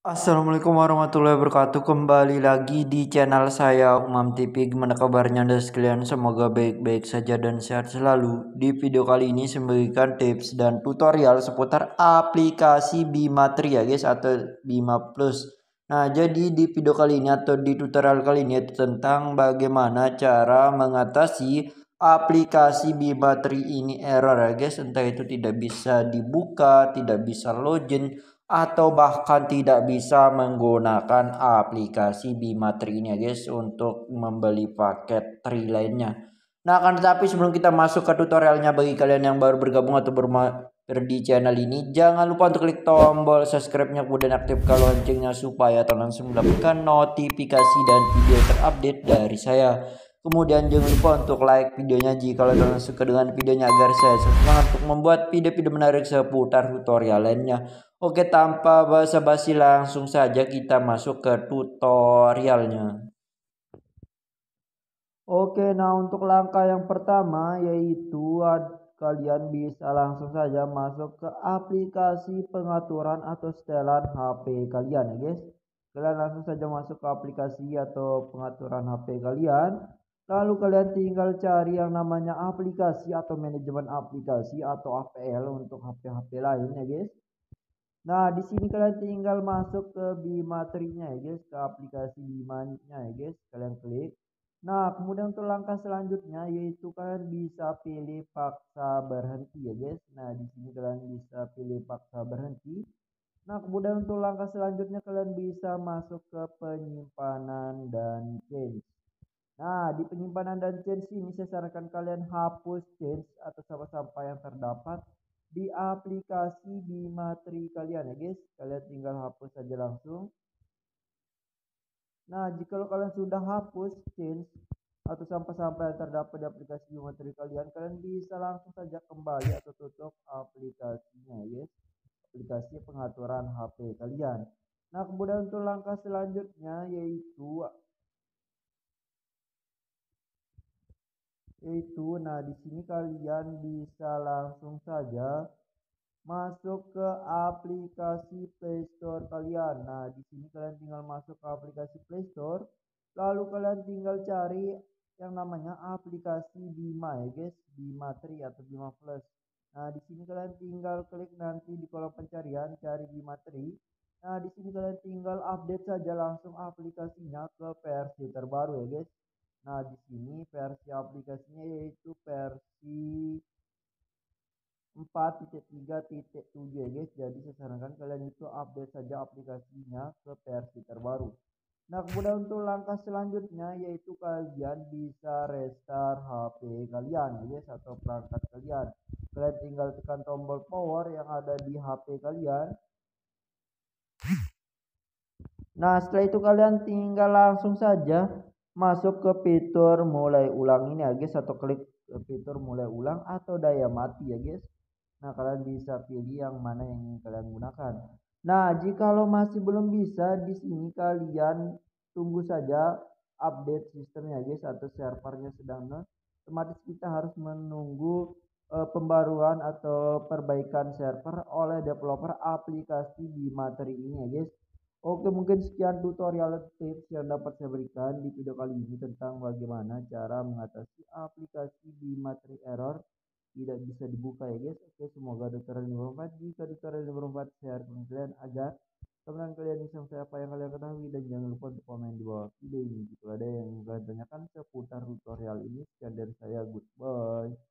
Assalamualaikum warahmatullahi wabarakatuh. Kembali lagi di channel saya Umam TV Gimana kabarnya anda sekalian? Semoga baik-baik saja dan sehat selalu. Di video kali ini saya memberikan tips dan tutorial seputar aplikasi Bimatri ya guys Atau Bima Plus. Nah jadi di video kali ini atau di tutorial kali ini Tentang bagaimana cara mengatasi aplikasi Bimatri ini error ya guys. Entah itu tidak bisa dibuka, tidak bisa login atau bahkan tidak bisa menggunakan aplikasi Bimatri ini ya guys untuk membeli paket tri lainnya. Nah akan tetapi sebelum kita masuk ke tutorialnya bagi kalian yang baru bergabung atau bermain di channel ini jangan lupa untuk klik tombol subscribe-nya kemudian aktifkan loncengnya supaya kalian langsung mendapatkan notifikasi dan video terupdate dari saya. Kemudian jangan lupa untuk like videonya jika kalian suka dengan videonya agar saya semangat untuk membuat video-video menarik seputar tutorial lainnya. Oke tanpa basa-basi langsung saja kita masuk ke tutorialnya. Oke nah untuk langkah yang pertama yaitu kalian bisa langsung saja masuk ke aplikasi pengaturan atau setelan HP kalian ya guys. Kalian langsung saja masuk ke aplikasi atau pengaturan HP kalian. Lalu kalian tinggal cari yang namanya aplikasi atau manajemen aplikasi atau APL untuk HP-HP lain ya guys. Nah, di sini kalian tinggal masuk ke Bimatrinya ya guys, ke aplikasi Bimanya ya guys, kalian klik. Nah, kemudian untuk langkah selanjutnya yaitu kalian bisa pilih paksa berhenti ya guys. Nah, di sini kalian bisa pilih paksa berhenti. Nah, kemudian untuk langkah selanjutnya kalian bisa masuk ke penyimpanan dan change. Nah, di penyimpanan dan change ini saya sarankan kalian hapus change atau sampah-sampah yang terdapat di aplikasi di materi kalian ya guys. Kalian tinggal hapus saja langsung. Nah, jika kalian sudah hapus change atau sampah-sampah yang terdapat di aplikasi di materi kalian, kalian bisa langsung saja kembali atau tutup aplikasinya ya guys. Aplikasi pengaturan HP kalian. Nah, kemudian untuk langkah selanjutnya yaitu itu nah di sini kalian bisa langsung saja masuk ke aplikasi Play Store kalian. Nah, di sini kalian tinggal masuk ke aplikasi Play Store, lalu kalian tinggal cari yang namanya aplikasi Bima ya guys, Bima Tri atau Bima Plus. Nah, di sini kalian tinggal klik nanti di kolom pencarian cari Bima Tri. Nah, di sini kalian tinggal update saja langsung aplikasinya ke versi terbaru ya guys. Nah, di sini versi aplikasinya yaitu versi 4.3.7 ya guys. Jadi saya sarankan kalian itu update saja aplikasinya ke versi terbaru. Nah, kemudian untuk langkah selanjutnya yaitu kalian bisa restart HP kalian ya guys atau perangkat kalian. Kalian tinggal tekan tombol power yang ada di HP kalian. Nah, setelah itu kalian tinggal langsung saja masuk ke fitur mulai ulang ini ya guys atau klik fitur mulai ulang atau daya mati ya guys. Nah kalian bisa pilih yang mana yang ingin kalian gunakan. Nah jika lo masih belum bisa di sini kalian tunggu saja update sistemnya guys atau servernya sedang otomatis kita harus menunggu uh, pembaruan atau perbaikan server oleh developer aplikasi di materi ini ya guys Oke mungkin sekian tutorial tips yang dapat saya berikan di video kali ini tentang bagaimana cara mengatasi aplikasi di materi error. Tidak bisa dibuka ya guys. Oke semoga tutorial ini bermanfaat. Jika tutorial ini bermanfaat share ke kalian agar teman kalian bisa saya apa yang kalian ketahui. Dan jangan lupa untuk komen di bawah video ini. Jika ada yang kalian tanyakan seputar tutorial ini. Sekian dari saya. Goodbye